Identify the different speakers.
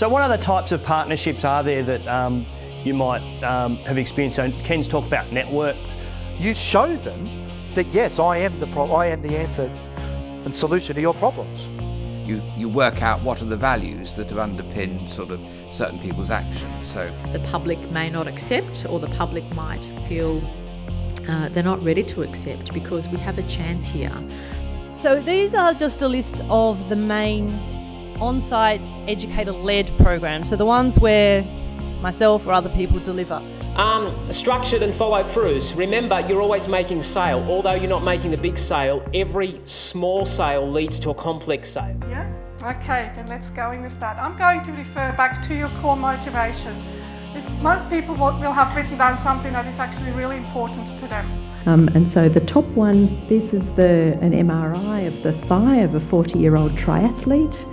Speaker 1: So what other types of partnerships are there that um, you might um, have experienced? So Ken's talked about networks.
Speaker 2: You show them that yes, I am the pro- I am the answer and solution to your problems.
Speaker 3: You, you work out what are the values that have underpinned sort of certain people's actions. So
Speaker 4: the public may not accept, or the public might feel uh, they're not ready to accept because we have a chance here.
Speaker 5: So these are just a list of the main on-site educator-led programs. So the ones where myself or other people deliver.
Speaker 6: Um, structured and follow throughs. Remember, you're always making sale. Although you're not making the big sale, every small sale leads to a complex sale.
Speaker 7: Yeah? Okay, then let's go in with that. I'm going to refer back to your core motivation. most people will have written down something that is actually really important to them.
Speaker 8: Um, and so the top one, this is the an MRI of the thigh of a 40-year-old triathlete.